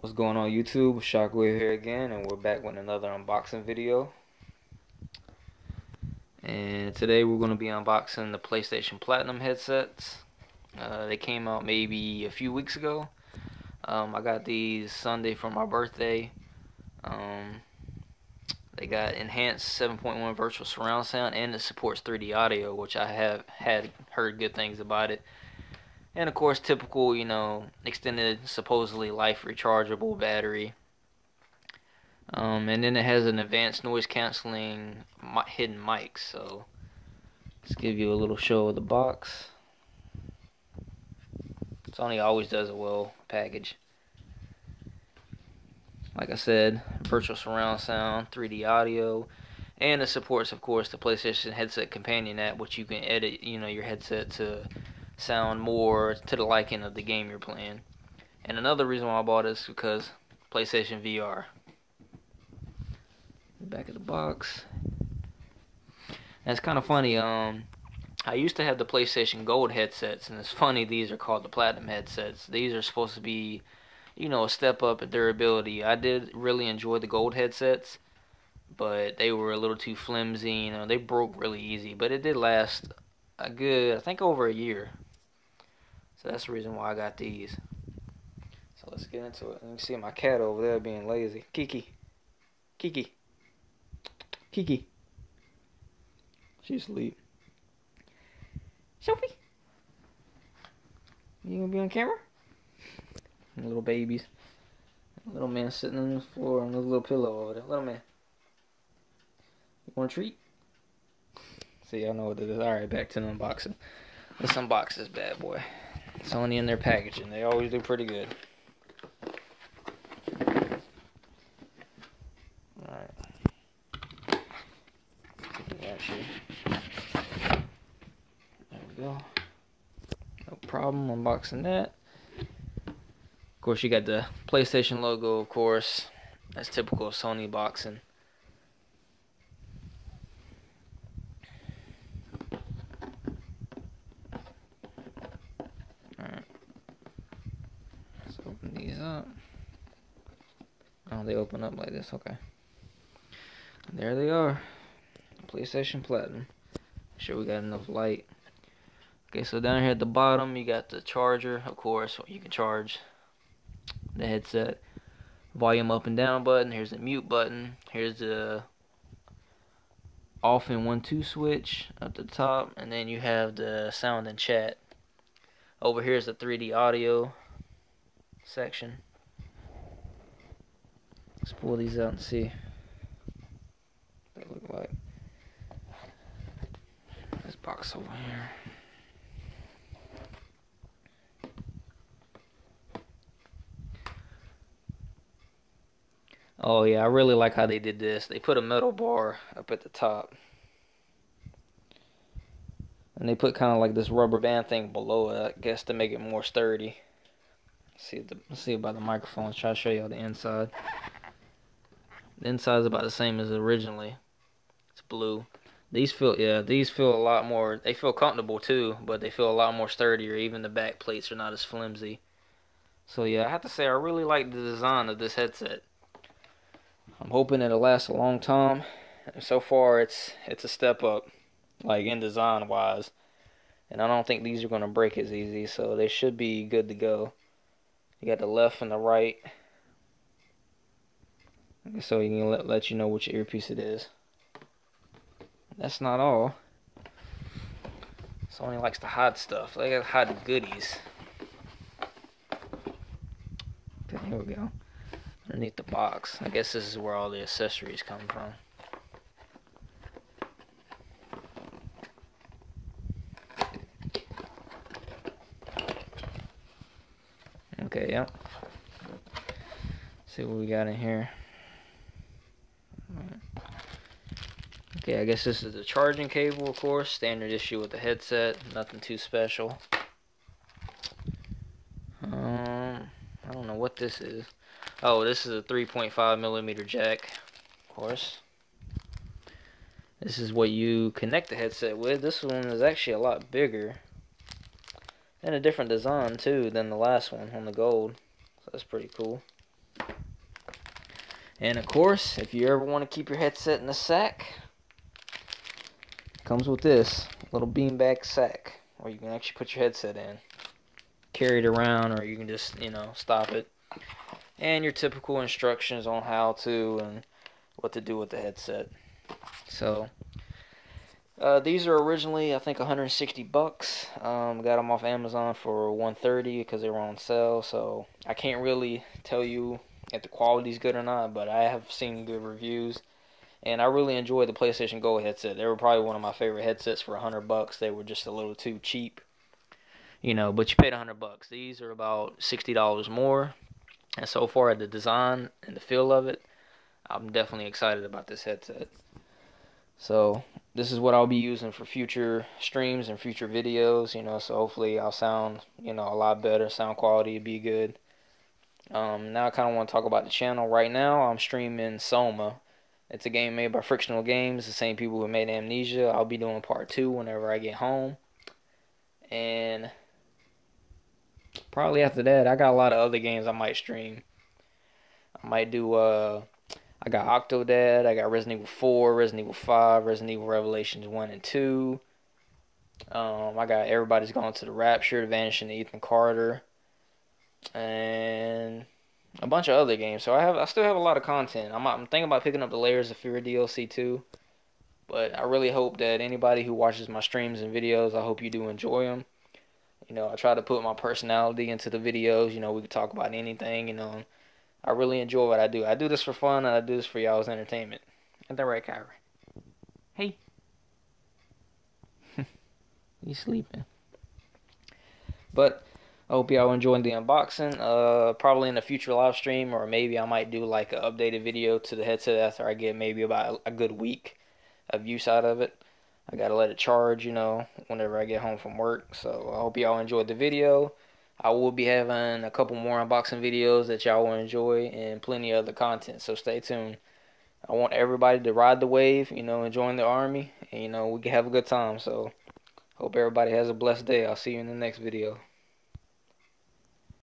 What's going on YouTube? Shockwave here again and we're back with another unboxing video. And today we're going to be unboxing the PlayStation Platinum headsets. Uh, they came out maybe a few weeks ago. Um, I got these Sunday for my birthday. Um, they got enhanced 7.1 virtual surround sound and it supports 3D audio which I have had heard good things about it. And of course, typical, you know, extended, supposedly life rechargeable battery. Um, and then it has an advanced noise canceling hidden mic. So let's give you a little show of the box. Sony always does a well package. Like I said, virtual surround sound, 3D audio, and it supports, of course, the PlayStation Headset Companion app, which you can edit, you know, your headset to sound more to the liking of the game you're playing. And another reason why I bought this because PlayStation VR. Back of the box. That's kind of funny. Um, I used to have the PlayStation Gold headsets, and it's funny these are called the Platinum headsets. These are supposed to be, you know, a step up in durability. I did really enjoy the Gold headsets, but they were a little too flimsy. You know, they broke really easy, but it did last a good, I think, over a year. That's the reason why I got these. So let's get into it. You can see my cat over there being lazy. Kiki. Kiki. Kiki. She's asleep. Sophie. You gonna be on camera? little babies. Little man sitting on the floor on the little pillow over there. Little man. You want a treat? See, y'all know what it is. Alright, back to the unboxing. Let's unbox this bad boy. Sony in their packaging. They always do pretty good. Alright. There we go. No problem unboxing that. Of course, you got the PlayStation logo, of course. That's typical Sony boxing. Oh, they open up like this. Okay. There they are. PlayStation Platinum. Make sure we got enough light. Okay, so down here at the bottom, you got the charger, of course. You can charge the headset. Volume up and down button. Here's the mute button. Here's the off and one two switch at the top. And then you have the sound and chat. Over here is the 3D audio section. Let's pull these out and see what they look like. This box over here. Oh yeah, I really like how they did this. They put a metal bar up at the top. And they put kind of like this rubber band thing below it, I guess to make it more sturdy. Let's see the see about the microphones. Try to show you all the inside. The inside is about the same as originally. It's blue. These feel, yeah, these feel a lot more, they feel comfortable too, but they feel a lot more sturdier. Even the back plates are not as flimsy. So yeah, I have to say I really like the design of this headset. I'm hoping it'll last a long time. So far, it's it's a step up, like in design wise. And I don't think these are going to break as easy, so they should be good to go. You got the left and the right so you can let, let you know which earpiece it is. That's not all. Sony likes to hide stuff. They got hide the goodies. Okay, here we go. Underneath the box. I guess this is where all the accessories come from. Okay, yep. See what we got in here. Okay, I guess this is the charging cable, of course. Standard issue with the headset. Nothing too special. Um, I don't know what this is. Oh, this is a 3.5 millimeter jack, of course. This is what you connect the headset with. This one is actually a lot bigger. And a different design, too, than the last one on the gold. So that's pretty cool. And of course, if you ever want to keep your headset in a sack, comes with this little beanbag sack where you can actually put your headset in. Carry it around or you can just, you know, stop it. And your typical instructions on how to and what to do with the headset. So, uh, these are originally, I think, 160 bucks. Um, got them off Amazon for 130 because they were on sale. So I can't really tell you if the quality's good or not, but I have seen good reviews, and I really enjoyed the PlayStation Gold headset. They were probably one of my favorite headsets for a 100 bucks. They were just a little too cheap, you know. But you paid a 100 bucks. These are about 60 dollars more, and so far the design and the feel of it, I'm definitely excited about this headset. So this is what I'll be using for future streams and future videos, you know, so hopefully I'll sound, you know, a lot better, sound quality will be good. Um, now I kind of want to talk about the channel. Right now I'm streaming Soma. It's a game made by Frictional Games, the same people who made Amnesia. I'll be doing part two whenever I get home. And probably after that, I got a lot of other games I might stream. I might do uh I got Octodad, I got Resident Evil 4, Resident Evil 5, Resident Evil Revelations 1 and 2. Um, I got Everybody's Gone to the Rapture, Vanishing Ethan Carter, and a bunch of other games. So I have, I still have a lot of content. I'm, I'm thinking about picking up the Layers of Fear DLC too. But I really hope that anybody who watches my streams and videos, I hope you do enjoy them. You know, I try to put my personality into the videos. You know, we can talk about anything. You know, I really enjoy what I do. I do this for fun and I do this for y'all's entertainment. Ain't that right, Kyrie? Hey. you sleeping. But I hope y'all enjoyed the unboxing. Uh, probably in a future live stream, or maybe I might do like an updated video to the headset after I get maybe about a good week of use out of it. I gotta let it charge, you know, whenever I get home from work. So I hope y'all enjoyed the video. I will be having a couple more unboxing videos that y'all will enjoy and plenty of other content. So stay tuned. I want everybody to ride the wave, you know, and join the army, and you know, we can have a good time. So hope everybody has a blessed day. I'll see you in the next video.